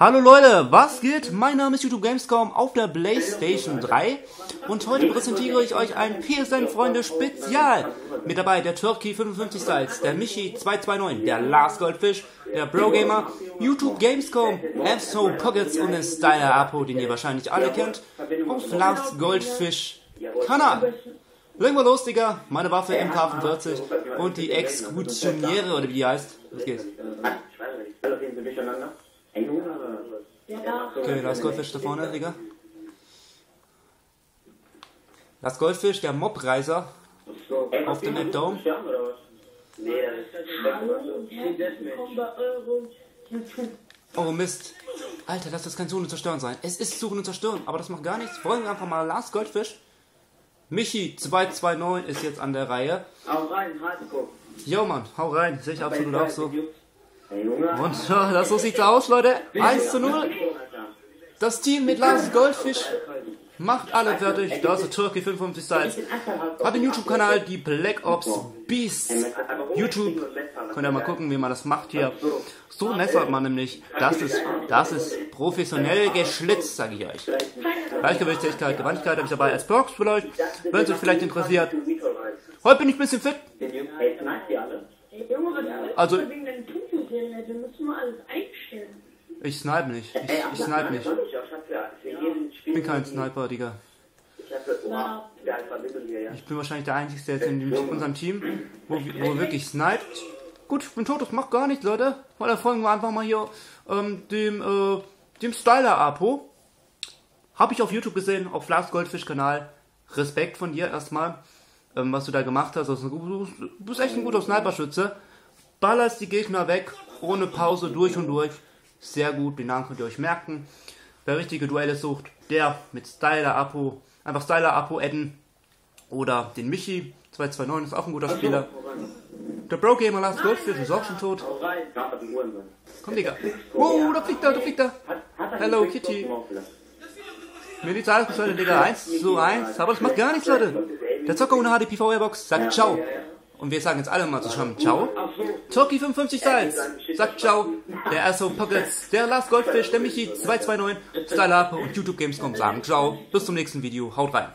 Hallo Leute, was geht? Mein Name ist YouTube Gamescom auf der PlayStation 3 und heute präsentiere ich euch ein PSN Freunde Spezial. Mit dabei der Turkey 55 Styles, der Michi 229, der Last Goldfish, der Bro Gamer, YouTube Gamescom, Abso Pockets und den Styler Apo, den ihr wahrscheinlich alle kennt, auf Last Goldfish Kanal. Legen wir los, Digga. Meine Waffe MK45 und die Exekutioniere, oder wie die heißt. Los geht's. Okay, Last Goldfish da vorne, Digga. Last Goldfish, der Mobreiser auf dem Map Dome. Oh Mist. Alter, lass das kein Suchen und Zerstören sein. Es ist Suchen und Zerstören, aber das macht gar nichts. Folgen wir einfach mal Last Goldfish. Michi 229 ist jetzt an der Reihe. Hau rein, Hardcore. Jo Mann, hau rein. Sehe ich absolut auch so. Und ja, das so sieht's aus, Leute. 1 zu 0. Das Team mit Lars Goldfish macht alle fertig. Da ist der Turkey 55 Styles. Hat den YouTube-Kanal die Black Ops Beasts. YouTube. Könnt ihr mal gucken, wie man das macht hier. So messert man nämlich. Das ist, das ist professionell geschlitzt, sage ich euch. Gleichgewichtigkeit, Gewandigkeit habe ich dabei als Perks vielleicht, wenn es euch vielleicht interessiert. Heute bin ich ein bisschen fit. Also- Ich snipe nicht. Ich, ich snipe nicht. Ich bin kein Sniper, Digga. Ich bin wahrscheinlich der Einzige jetzt in unserem Team, wo, wo wirklich sniped. Gut, ich bin tot, das macht gar nichts, Leute. Weil dann folgen wir einfach mal hier ähm, dem, äh, dem Styler-Apo. Habe ich auf YouTube gesehen, auf Lars Goldfish Kanal. Respekt von dir erstmal, ähm, was du da gemacht hast. Also, du bist echt ein guter Sniperschütze. Ballerst die Gegner weg, ohne Pause, durch und durch. Sehr gut, den Namen könnt ihr euch merken. Wer richtige Duelle sucht, der mit Styler Apo, einfach Styler Apo adden. Oder den Michi, 229 ist auch ein guter Spieler. Der Bro Gamer Last Goldfish ist auch schon tot. Komm, Digga. Oh, da fliegt er, da fliegt er. Hello, Kitty. Militärbeschleunigung, Digga. 1 zu 1. Aber das macht gar nichts, Leute. Der Zocker ohne HDPV-Airbox sagt Ciao. Und wir sagen jetzt alle mal zusammen Ciao. Turkey 55 Salz sagt Ciao. Der Asso Pockets, der Last Goldfish, der Michi 229, Style Up und YouTube Gamescom sagen Ciao. Bis zum nächsten Video. Haut rein.